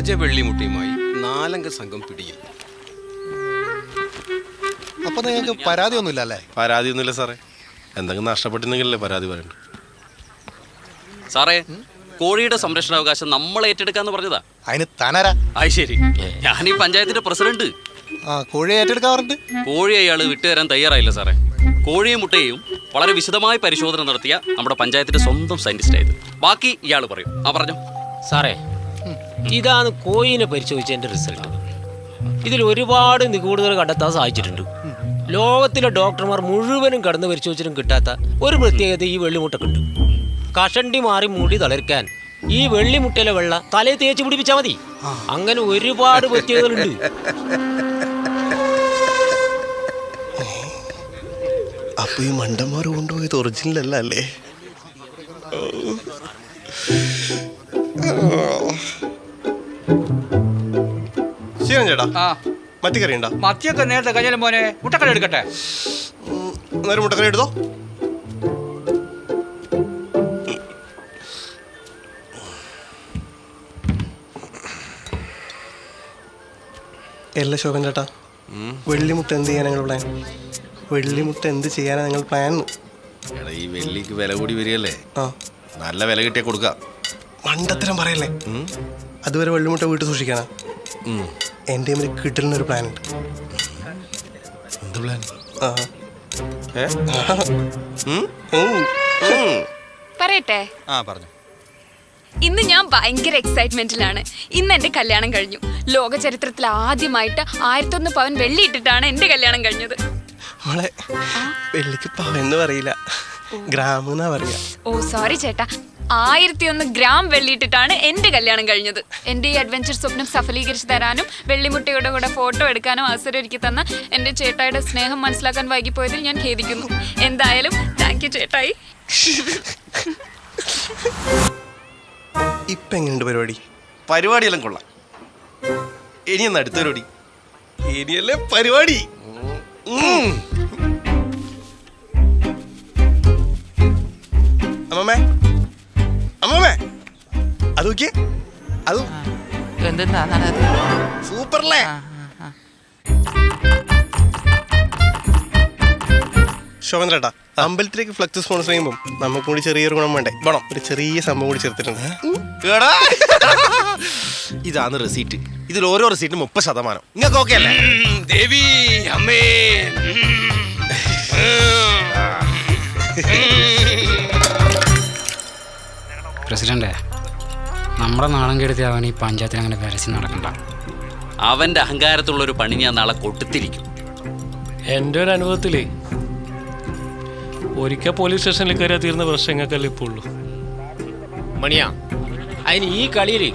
Speaker 13: വ്യാജ വെള്ളിമുട്ടിയുമായി നാലംഗ സംഘം പിടിയിൽ.
Speaker 21: അപ്പൊ നിങ്ങൾക്ക് പരാതി ഒന്നുമില്ല അല്ലേ
Speaker 6: പരാതി ഒന്നുമില്ല സാറേ. എന്തെങ്കിലും നഷ്ടപ്പെട്ടിട്ടുണ്ടെങ്കിലല്ലേ പരാതി പറയണ്ടു?
Speaker 11: സാറേ കോഴിയുടെ സംരക്ഷണാവകാശം നമ്മൾ ഏറ്റെടുക്കാന്ന് പറഞ്ഞതാ.
Speaker 21: അതിന് തനരാ.
Speaker 11: അത് ശരി. ഞാൻ ഈ പഞ്ചായത്തിന്റെ പ്രസിഡന്റ്.
Speaker 21: ആ കോഴി ഏറ്റെടുക്കാറുണ്ട്?
Speaker 11: കോഴി അയാൾ വിട്ടുതരാൻ തയ്യാറായില്ല സാറേ. കോഴിയും മുട്ടയും വളരെ വിശദമായ പരിശോധന നടത്തിയ നമ്മുടെ പഞ്ചായത്തിന്റെ സ്വന്തം സയന്റിസ്റ്റ് ആയത് ബാക്കി ഇയാൾ പറയും. ആ പറഞ്ഞു.
Speaker 10: സാറേ ഇതാണ് കോയിനെ പരിശോധിച്ചതിന്റെ റിസൾട്ട്. ഇതിൽ ഒരുപാട് നിഗൂഢതകൾ കണ്ടെത്താൻ സാധിച്ചിട്ടുണ്ട്. ലോകത്തിലെ ഡോക്ടർമാർ മുഴുവനും കടന്നു പരിശോധിച്ചിട്ടും കിട്ടാത്ത ഒരു പ്രത്യേകത ഈ വെള്ളിമുട്ടക്കുണ്ട് കഷണ്ടി മാറി മൂടി തളർക്കാൻ ഈ വെള്ളിമുട്ടയിലെ വെള്ള തലയെ തേച്ച് പിടിപ്പിച്ചാൽ മതി. അങ്ങനെ ഒരുപാട് പ്രത്യേകതകളുണ്ട്.
Speaker 21: അപ്പൊ ഈ മണ്ടന്മാർ കൊണ്ടുപോയത് ഒറിജിനൽ അല്ല അല്ലേ? ശിവൻ ചേട്ടാ? മത്തിക്കറി ഉണ്ടോ
Speaker 9: മത്തിയൊക്കെ നേരത്തെ കഴിഞ്ഞാലും മോനെ. മുട്ടക്കറി എടുക്കട്ടെ?
Speaker 21: അന്നേരം മുട്ടക്കറി എടുത്തോ? എല്ലാ ശോഭൻ ചേട്ടാ. വെള്ളിമുട്ട എന്ത് ചെയ്യാനാണ് നിങ്ങൾ പ്ലാൻ വെള്ളിമുട്ട എന്ത് ചെയ്യാനാണ് നിങ്ങൾ പ്ലാൻ
Speaker 6: എടാ ഈ വെള്ളിക്ക് വില കൂടി വരികയല്ലേ?
Speaker 21: ആ.
Speaker 6: നല്ല വില കിട്ടിയാൽ കൊടുക്കാം.
Speaker 21: മണ്ടത്തരം പറയല്ലേ? അതുവരെ വെള്ളിമുട്ട വീട്ടിൽ സൂക്ഷിക്കാനാ? എന്റെ ഒരു കിട്ടലിനൊരു പ്ലാൻ? ഉണ്ട്
Speaker 6: എന്ത് പ്ലാൻ.
Speaker 20: പറയട്ടെ?
Speaker 21: ആ പറഞ്ഞു.
Speaker 20: ഇന്ന് ഞാൻ ഭയങ്കര എക്സൈറ്റ്മെന്റിലാണ് ഇന്ന് എന്റെ കല്യാണം കഴിഞ്ഞു. ലോക ചരിത്രത്തിൽ ആദ്യമായിട്ട് ആയിരത്തൊന്ന് പവൻ വെള്ളി ഇട്ടിട്ടാണ് എന്റെ കല്യാണം കഴിഞ്ഞത്.
Speaker 21: വെള്ളിക്ക് വെള്ളിക്ക് എന്ന് പറയില്ല. ഗ്രാം എന്നാ പറയാ.
Speaker 20: ഓ സോറി ചേട്ടാ. ആയിരത്തി ഒന്ന് ഗ്രാം വെള്ളിയിട്ടിട്ടാണ് എന്റെ കല്യാണം കഴിഞ്ഞത്. എന്റെ ഈ അഡ്വഞ്ചർ സ്വപ്നം സഫലീകരിച്ചു തരാനും വെള്ളിമുട്ടയുടെ കൂടെ ഫോട്ടോ എടുക്കാനും അവസരം ഒരുക്കി തന്ന എന്റെ ചേട്ടായുടെ സ്നേഹം മനസ്സിലാക്കാൻ വൈകിപ്പോയതിൽ ഞാൻ ഖേദിക്കുന്നു. എന്തായാലും താങ്ക് യു ചേട്ടായി.
Speaker 21: ഇപ്പൊ എങ്ങനെയുണ്ട് പരിപാടി?
Speaker 6: പരിപാടിയെല്ലാം കൊള്ളാം. ഇനി ഒന്ന് അടുത്ത പരിപാടി. ഇനിയല്ലേ പരിപാടി. അമ്മമ്മേ അമ്മമ്മേ അത് നോക്കിയേ. അത്
Speaker 25: എന്തെന്നാണത്
Speaker 6: സൂപ്പറല്ലേ?
Speaker 21: ശോഭനേട്ടാ അമ്പലത്തിലേക്ക് ഫ്ലക്സ് സ്പോൺസർ ചെയ്യുമ്പോൾ നമുക്ക് കൂടി ചെറിയൊരു ഗുണം വേണ്ടേ? വേണം. ഒരു ചെറിയ സംഭവം കൂടി ചേർത്തിട്ടുണ്ട്.
Speaker 6: എടാ. ഇതാണ് റെസീറ്റ് ഇതിൽ ഓരോ റെസീറ്റിനും മുപ്പത് ശതമാനം. നിങ്ങൾക്ക് ഓക്കെ അല്ലേ?
Speaker 13: ദേവി അമ്മേ.
Speaker 16: പ്രസിഡന്റെ നമ്മുടെ നാണം കെടുത്തി അവൻ ഈ പഞ്ചായത്തിൽ അങ്ങനെ പരസ്യം നടക്കണ്ട.
Speaker 11: അവന്റെ അഹങ്കാരത്തുള്ള ഒരു പണി ഞാൻ നാളെ കൊടുത്തിരിക്കും
Speaker 17: എന്റെ ഒരു അനുഭവത്തിലേ ഒരിക്കൽ പോലീസ് സ്റ്റേഷനിൽ കയറിയാൽ തീർന്ന പ്രശ്നങ്ങൾക്കല്ലേ ഇപ്പോൾ ഉള്ളൂ.
Speaker 10: മണിയാ അതിന് ഈ കളിയിൽ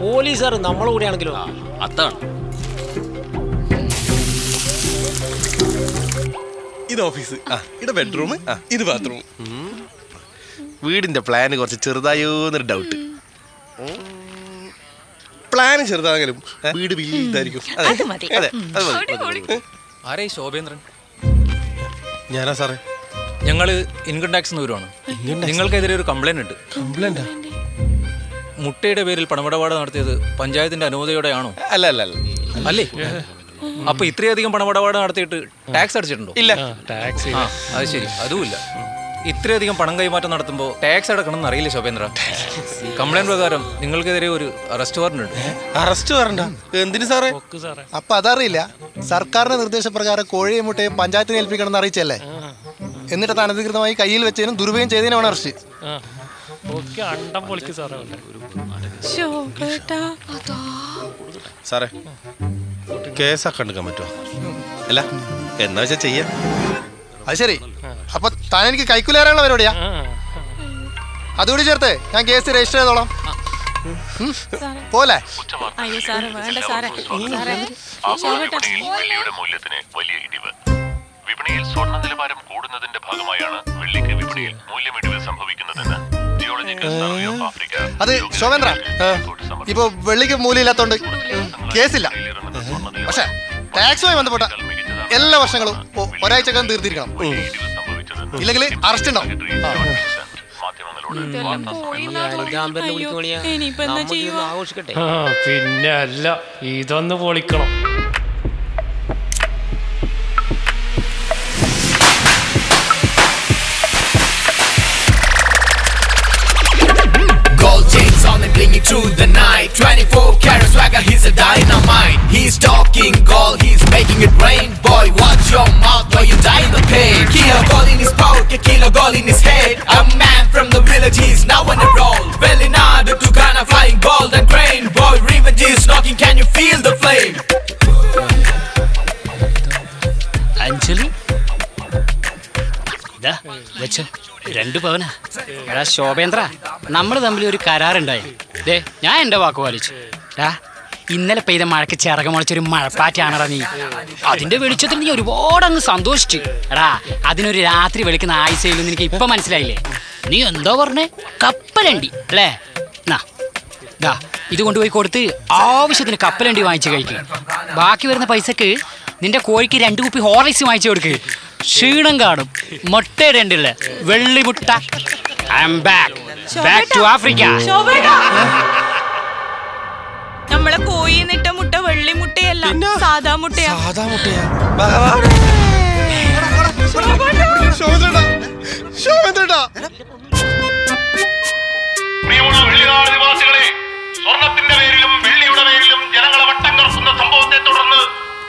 Speaker 10: പോലീസുകാർ നമ്മളെ കൂടെയാണെങ്കിലോ
Speaker 11: അതാണ്.
Speaker 6: ഇത് ഓഫീസ്. ആ ഇത് ബെഡ്റൂം ആ ഇത് ബാത്റൂം. വീടിന്റെ പ്ലാന് കുറച്ച് ചെറുതായോ എന്നൊരു ഡൗട്ട് പ്ലാൻ ചെറുതാണെങ്കിലും വീട് വലിയതായിരിക്കും അതെ.
Speaker 21: അത്. മതി.
Speaker 6: അതെ. അത് മതി, മതി, മതി.
Speaker 9: ആരേ ശോഭേന്ദ്രൻ?
Speaker 6: ഞാനാ സാറേ.
Speaker 9: ഞങ്ങൾ ഇൻകം ടാക്സ് വരുവാണ്. നിങ്ങൾക്കെതിരെ ഒരു കംപ്ലൈന്റ് ഉണ്ട്.
Speaker 6: കംപ്ലൈന്റ്?
Speaker 9: മുട്ടയുടെ പേരിൽ പണമിടപാട് നടത്തിയത് പഞ്ചായത്തിന്റെ അനുമതിയോടെയാണോ?
Speaker 6: അല്ല അല്ല അല്ല.
Speaker 9: അല്ലേ? അപ്പൊ ഇത്രയധികം പണമിടപാട് നടത്തിയിട്ട് ടാക്സ് അടച്ചിട്ടുണ്ടോ?
Speaker 17: ഇല്ല.
Speaker 9: ടാക്സ് അത് ശരി. അതുമില്ല. ഇത്രയധികം പണം കൈമാറ്റം നടത്തുമ്പോൾ ടാക്സ് അടക്കണം എന്ന് അറിയില്ല ശോഭേന്ദ്ര? കംപ്ലൈന്റ് പ്രകാരം നിങ്ങൾക്കെതിരെ ഒരു അറസ്റ്റ് വാറന്റ് ഉണ്ട്.
Speaker 6: അറസ്റ്റ് വരണ്ട എന്തിനു സാറേ?
Speaker 7: അപ്പൊ അതറിയില്ല. സർക്കാരിന്റെ നിർദ്ദേശപ്രകാരം കോഴിയും മുട്ടയും പഞ്ചായത്തിനെ ഏൽപ്പിക്കണം എന്ന് അറിയിച്ചല്ലേ എന്നിട്ട് അനധികൃതമായി കയ്യിൽ വെച്ചതിനും ദുരുപയോഗം ചെയ്തതിനാണ് അറസ്റ്റ്
Speaker 17: ആ. അണ്ടം പൊളിക്ക് സാറേ അവന്റെ.
Speaker 18: ശോഭേട്ടാ
Speaker 6: സാറേ കേസൊക്കെ എടുക്കാൻ പറ്റുമോ? അല്ല എന്നാ വെച്ചാ ചെയ്യാം?
Speaker 7: അത് ശരി. അപ്പൊ താൻ എനിക്ക് കൈക്കുലേറാനുള്ള പരിപാടിയാ അതുകൂടി ചേർത്ത് ഞാൻ കേസ് രജിസ്റ്റർ ചെയ്തോളാം. പോലെ
Speaker 5: മൂല്യത്തിന് വലിയ ഇടിവ് വിപണിയിൽ സ്വർണ നിലവാരം കൂടുന്നതിന്റെ ഭാഗമായാണ് വെള്ളിക്ക് വിപണിയിൽ മൂല്യമിടിവ് സംഭവിക്കുന്നതെന്ന് ജിയോളജിക്കൽ സർവേ ഓഫ് ആഫ്രിക്ക
Speaker 7: അത് ശോഭേന്ദ്ര ഇപ്പൊ വെള്ളിക്ക് മൂല്യമില്ലാത്തോണ്ട് കേസില്ല പക്ഷെ ടാക്സുമായി ബന്ധപ്പെട്ട എല്ലാ വർഷങ്ങളും ഒരാഴ്ചക്കാരം ഒരാഴ്ചക്കകം തീർത്തിരിക്കണം ഇല്ലെങ്കിൽ അറസ്റ്റ് ഉണ്ടാവും
Speaker 17: പിന്നെ അല്ല ഇതൊന്ന് പൊളിക്കണം
Speaker 26: Gold chains on and blinging through the night 24 karat swagger, he's a dynamite He's talking gold, he's making it rain Boy, watch your mouth or you die in the pain Kilo gold in his pocket, kilo gold in his head A man from the village, he's now on a roll Velinado to Ghana, flying gold and grain Boy, revenge is knocking, can you feel the flame?
Speaker 16: Anjali ദാ, വെച്ചോ രണ്ട് പവനാ എടാ ശോഭേന്ദ്ര നമ്മൾ തമ്മിൽ ഒരു കരാറുണ്ടായി ദേ ഞാൻ എൻ്റെ വാക്ക് പാലിച്ചു ഡാ ഇന്നലെ പെയ്ത മഴയ്ക്ക് ചിറകം മുളച്ചൊരു മഴപ്പാറ്റാണടാ നീ. അതിന്റെ വെളിച്ചത്തിൽ നീ ഒരുപാട് അങ്ങ് സന്തോഷിച്ചു. എടാ അതിനൊരു രാത്രി വെളിക്കുന്ന ആയുസയില്ലെന്ന് എനിക്ക് ഇപ്പൊ മനസ്സിലായില്ലേ? നീ എന്തോ പറഞ്ഞേ? കപ്പലണ്ടി അല്ലേ? ദാ ഇത് കൊണ്ടുപോയി കൊടുത്ത് ആവശ്യത്തിന് കപ്പലണ്ടി വാങ്ങിച്ച് കഴിക്കുക ബാക്കി വരുന്ന പൈസക്ക് നിന്റെ കോഴിക്ക് രണ്ട് കുപ്പി ഹോർലിക്സ് വാങ്ങിച്ചു കൊടുക്ക്. ക്ഷീണം കാണും. മുട്ട രണ്ടില്ല വെള്ളിമുട്ട. I'm back back to
Speaker 18: Africa നമ്മളെ മുട്ടയല്ല സാധാ മുട്ടയാ.
Speaker 6: സാധാ മുട്ടയാ.
Speaker 5: പ്രിയമുള്ള വെള്ളിനാട് നിവാസികളെ സ്വർണത്തിന്റെ പേരിലും വെള്ളിയുടെ പേരിലും ജനങ്ങളെ വട്ടം കറക്കുന്ന സംഭവത്തെ തുടർന്ന്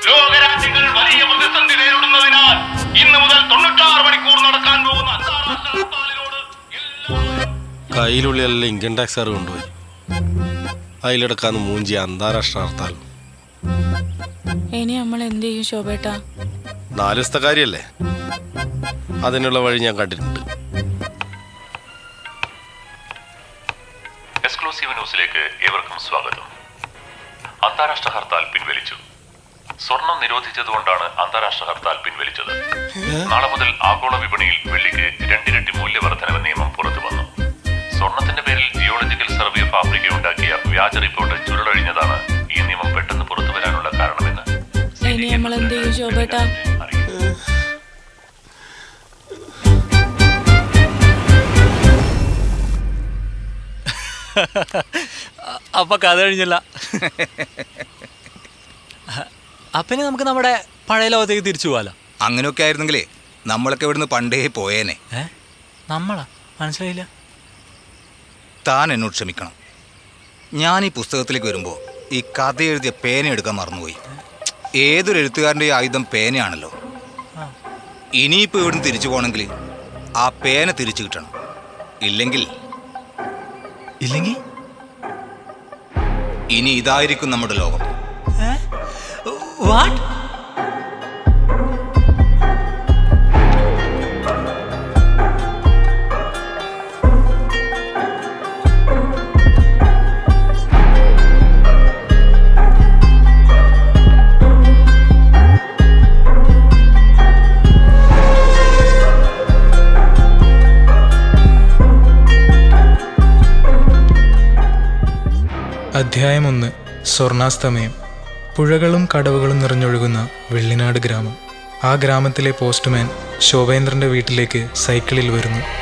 Speaker 5: ലോകരാജ്യങ്ങൾ വലിയ പ്രതിസന്ധി നേരിടുന്നതിനാൽ ഇന്ന് മുതൽ തൊണ്ണൂറ്റാറ് മണിക്കൂർ നടക്കാൻ പോകുന്ന അന്താരാഷ്ട്ര ഹർത്താലിനോട്
Speaker 6: കയ്യിലുള്ളിലെല്ലാം ഇൻകം ടാക്സ് കൊണ്ടുപോയി. അതിലെടുക്കാന്ന് മൂഞ്ചി അന്താരാഷ്ട്ര ഹർത്താൽ.
Speaker 18: ഇനി നമ്മൾ എന്ത് ചെയ്യും ശോഭേട്ട?
Speaker 6: നാല് ദിവസത്തെ കാര്യല്ലേ അതിനുള്ള വഴി ഞാൻ കണ്ടിട്ടുണ്ട്.
Speaker 5: എക്സ്ക്ലൂസീവ് ന്യൂസിലേക്ക് ഏവർക്കും സ്വാഗതം. അന്താരാഷ്ട്ര ഹർത്താൽ പിൻവലിച്ചു. സ്വർണം നിരോധിച്ചതുകൊണ്ടാണ് അന്താരാഷ്ട്ര ഹർത്താൽ പിൻവലിച്ചത്. നാളെ മുതൽ ആഗോള വിപണിയിൽ വെള്ളിക്ക് രണ്ടിരട്ടി മൂല്യവർദ്ധനവ് നിയമം പുറത്തു വന്നു സ്വർണത്തിന്റെ പേരിൽ ജിയോളജിക്കൽ സർവേ ഓഫ് ആഫ്രിക്ക ഉണ്ടാക്കിയ വ്യാജ റിപ്പോർട്ട് ചുരുളഴിഞ്ഞതാണ്
Speaker 18: നമ്മൾ എന്ത് ചെയ്യും ശോഭേട്ടാ?
Speaker 9: അപ്പൊ കഥ കഴിഞ്ഞില്ല. അപ്പനെ നമുക്ക് നമ്മുടെ പഴയ ലോകത്തേക്ക് തിരിച്ചു പോകാലോ.
Speaker 14: അങ്ങനെയൊക്കെ ആയിരുന്നെങ്കിലേ നമ്മളൊക്കെ ഇവിടുന്ന് പണ്ടേ പോയേനെ.
Speaker 9: നമ്മളാ? മനസ്സിലായില്ല.
Speaker 14: താൻ എന്നോട് ക്ഷമിക്കണം. ഞാൻ ഈ പുസ്തകത്തിലേക്ക് വരുമ്പോൾ ഈ കഥ എഴുതിയ പേന എടുക്കാൻ മറന്നുപോയി. ഏതൊരു എഴുത്തുകാരന്റെ ആയുധം പേനയാണല്ലോ. ഇനിയിപ്പോൾ ഇവിടുന്ന് തിരിച്ചു പോകണമെങ്കിൽ ആ പേന തിരിച്ചു കിട്ടണം. ഇല്ലെങ്കിൽ
Speaker 9: ഇല്ലെങ്കിൽ?
Speaker 14: ഇനി ഇതായിരിക്കും നമ്മുടെ ലോകം.
Speaker 9: വാട്ട്
Speaker 27: സ്വർണാസ്തമയം പുഴകളും കടവുകളും നിറഞ്ഞൊഴുകുന്ന വെള്ളിനാട് ഗ്രാമം. ആ ഗ്രാമത്തിലെ പോസ്റ്റ്മാൻ ശോഭേന്ദ്രന്റെ വീട്ടിലേക്ക് സൈക്കിളിൽ വരുന്നു.